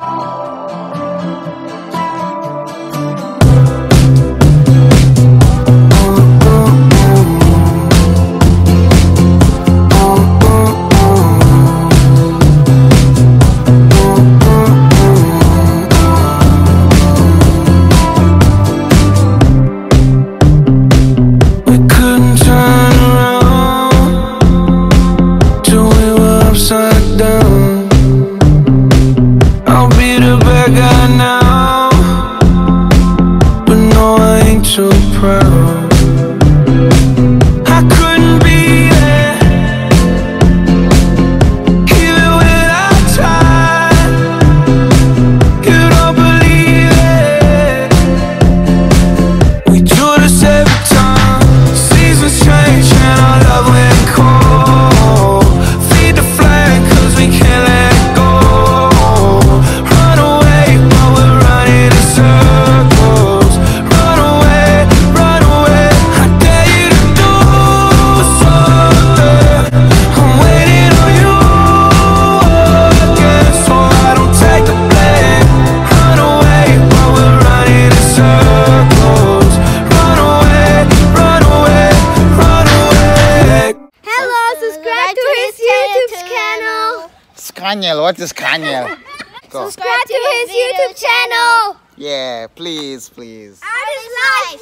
Música be the bad guy now subscribe to his YouTube channel. Scaniel, what is Scaniel? subscribe to his YouTube channel. Yeah, please, please. Art is life.